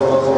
Gracias.